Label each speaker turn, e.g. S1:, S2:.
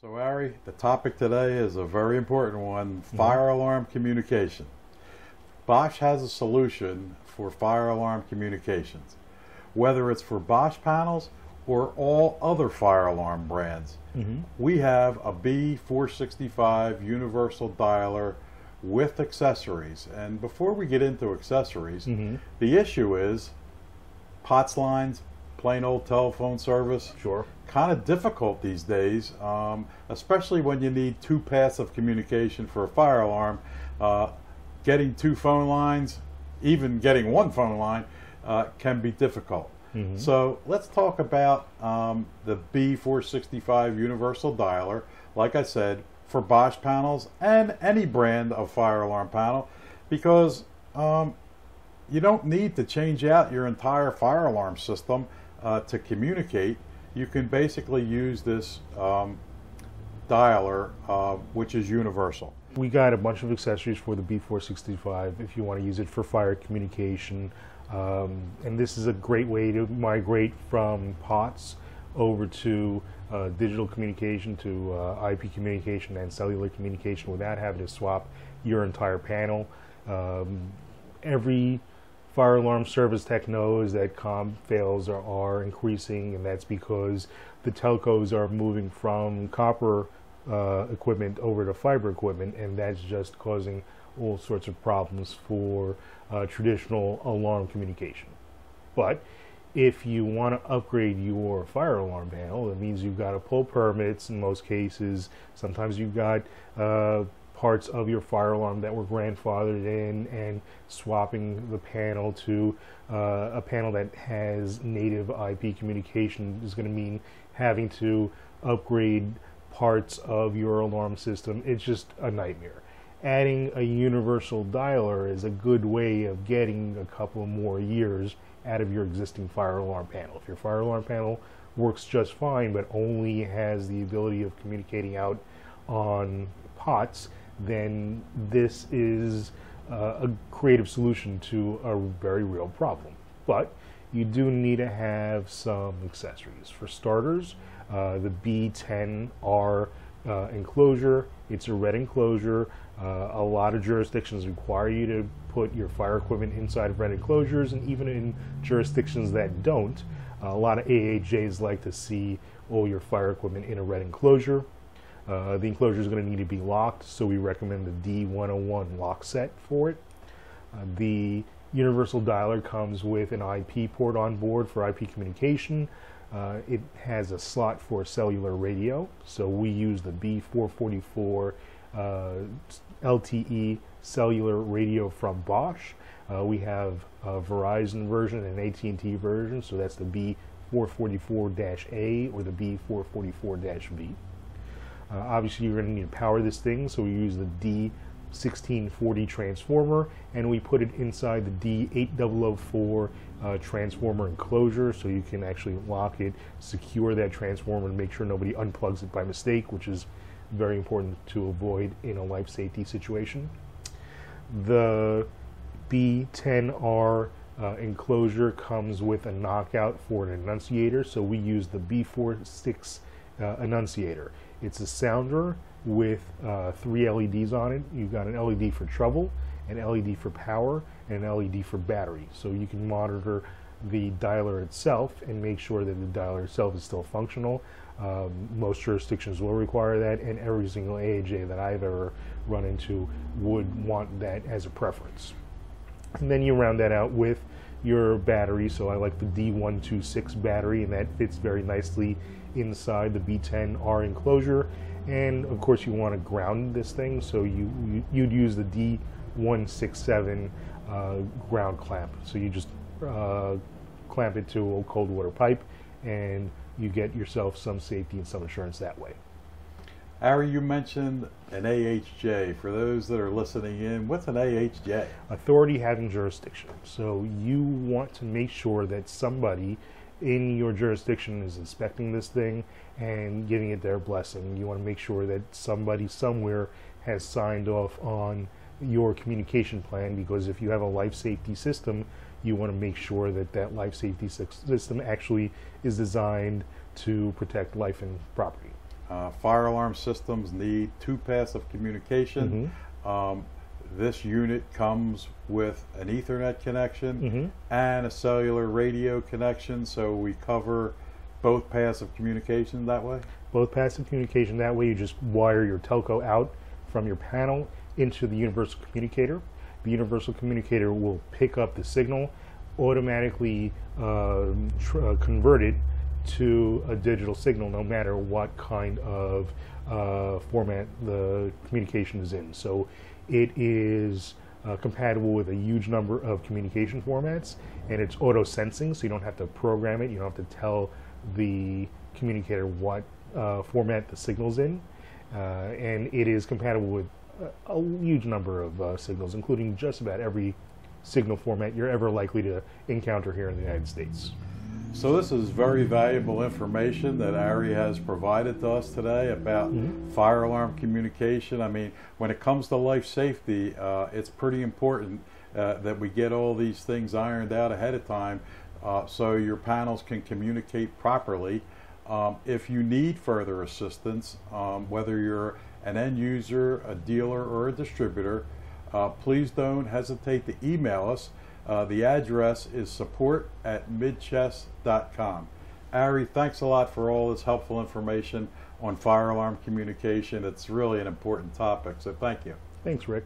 S1: So, Ari, the topic today is a very important one mm-hmm. fire alarm communication. Bosch has a solution for fire alarm communications, whether it's for Bosch panels or all other fire alarm brands. Mm-hmm. We have a B465 universal dialer with accessories. And before we get into accessories, mm-hmm. the issue is POTS lines, plain old telephone service
S2: Sure.
S1: Kind of difficult these days, um, especially when you need two paths of communication for a fire alarm. Uh, getting two phone lines, even getting one phone line, uh, can be difficult. So let's talk about um, the B465 universal dialer. Like I said, for Bosch panels and any brand of fire alarm panel, because um, you don't need to change out your entire fire alarm system uh, to communicate. You can basically use this um, dialer, uh, which is universal.
S2: We got a bunch of accessories for the B465 if you want to use it for fire communication. Um, and this is a great way to migrate from POTS over to uh, digital communication to uh, IP communication and cellular communication without having to swap your entire panel. Um, every fire alarm service tech knows that com fails are, are increasing, and that's because the telcos are moving from copper uh, equipment over to fiber equipment, and that's just causing all sorts of problems for uh, traditional alarm communication. But if you want to upgrade your fire alarm panel, it means you've got to pull permits in most cases. Sometimes you've got uh, parts of your fire alarm that were grandfathered in and swapping the panel to uh, a panel that has native IP communication is going to mean having to upgrade parts of your alarm system. It's just a nightmare. Adding a universal dialer is a good way of getting a couple more years out of your existing fire alarm panel. If your fire alarm panel works just fine but only has the ability of communicating out on POTS, then this is uh, a creative solution to a very real problem. But you do need to have some accessories. For starters, uh, the B10R uh, enclosure, it's a red enclosure. Uh, a lot of jurisdictions require you to put your fire equipment inside of red enclosures, and even in jurisdictions that don't, a lot of AHJs like to see all your fire equipment in a red enclosure. Uh, the enclosure is going to need to be locked, so we recommend the D101 lock set for it. Uh, the universal dialer comes with an IP port on board for IP communication. Uh, it has a slot for cellular radio, so we use the B444 uh, LTE cellular radio from Bosch. Uh, we have a Verizon version and an AT&T version, so that's the B444-A or the B444-B. Uh, obviously, you're going to need to power this thing, so we use the D1640 transformer, and we put it inside the D8004 uh, transformer enclosure, so you can actually lock it, secure that transformer, and make sure nobody unplugs it by mistake, which is very important to avoid in a life safety situation. The B10R uh, enclosure comes with a knockout for an annunciator, so we use the B46 uh, annunciator. It's a sounder with uh, three LEDs on it. You've got an LED for trouble, an LED for power, and an LED for battery. So you can monitor the dialer itself and make sure that the dialer itself is still functional. Um, most jurisdictions will require that, and every single AHJ that I've ever run into would want that as a preference. And then you round that out with your battery. So I like the D126 battery, and that fits very nicely inside the B10R enclosure. And of course, you want to ground this thing, so you, you you'd use the D167 uh, ground clamp. So you just uh, clamp it to a cold water pipe, and you get yourself some safety and some insurance that way.
S1: Ari, you mentioned an AHJ. For those that are listening in, what's an AHJ?
S2: authority having jurisdiction. So you want to make sure that somebody in your jurisdiction is inspecting this thing and giving it their blessing. You want to make sure that somebody somewhere has signed off on your communication plan because if you have a life safety system, you want to make sure that that life safety system actually is designed to protect life and property.
S1: Uh, fire alarm systems need two paths of communication. Um, this unit comes with an Ethernet connection
S2: Mhm.
S1: and a cellular radio connection, so we cover both paths of communication that way.
S2: both paths of communication. That way, you just wire your telco out from your panel into the universal communicator. The universal communicator will pick up the signal, automatically um, tr- uh, convert it to a digital signal, no matter what kind of uh, format the communication is in. So, it is uh, compatible with a huge number of communication formats, and it's auto sensing, so you don't have to program it. You don't have to tell the communicator what uh, format the signal's in, uh, and it is compatible with a, a huge number of uh, signals, including just about every signal format you're ever likely to encounter here in the United States.
S1: So this is very valuable information that Ari has provided to us today about fire alarm communication. I mean, when it comes to life safety, uh, it's pretty important uh, that we get all these things ironed out ahead of time uh, so your panels can communicate properly. Um, if you need further assistance, um, whether you're an end user, a dealer, or a distributor, uh, please don't hesitate to email us. Uh, the address is support at midches.com. Ari, thanks a lot for all this helpful information on fire alarm communication. It's really an important topic, so thank you.
S2: Thanks, Rick.